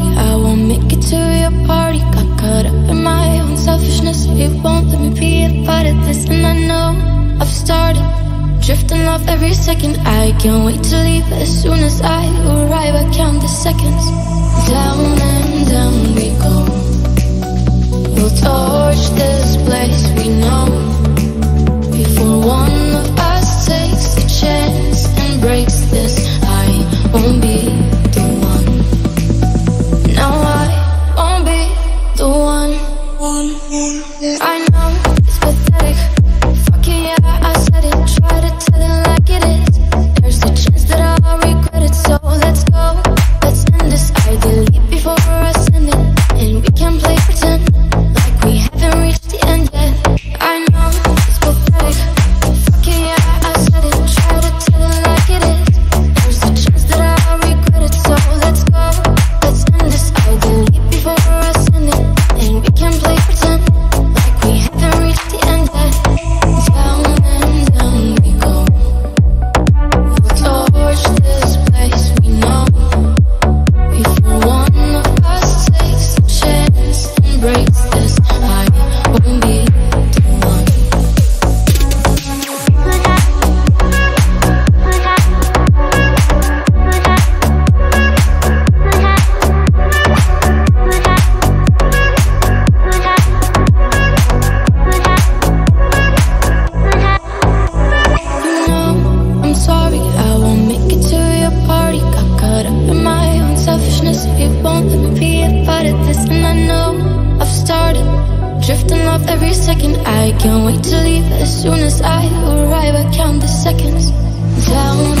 I won't make it to your party. Got caught up in my own selfishness. You won't let me be a part of this. And I know I've started Drifting off every second. I can't wait to leave as soon as I arrive. Breaks. Drifting off every second. I can't wait to leave. As soon as I arrive I count the seconds. Down